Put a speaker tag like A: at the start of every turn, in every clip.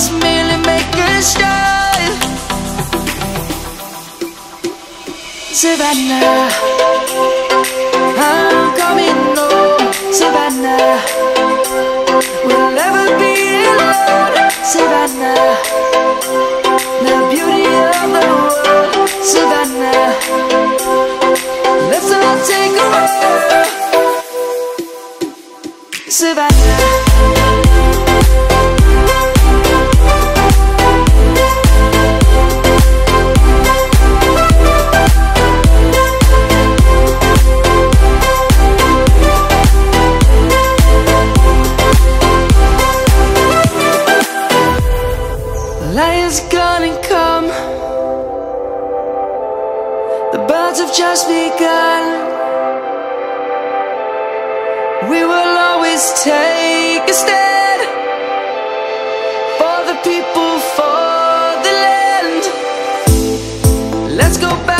A: We must merely make a start. Savannah I'm coming home. Savannah We'll never be alone. Savannah The beauty of the world. Savannah Let's all take a walk. Savannah Lion's gonna come. The birds have just begun. We will always take a stand For the people, for the land. Let's go back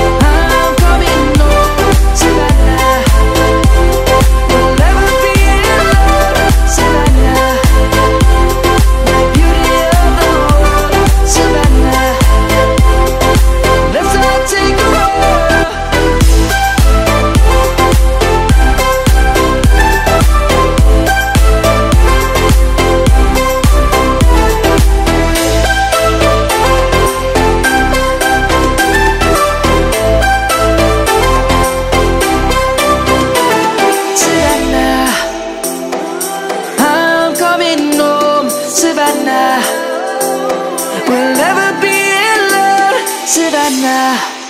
A: Savannah We'll never be alone Savannah